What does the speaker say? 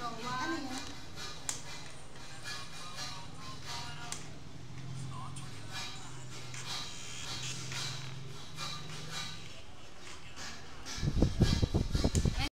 บอกว่า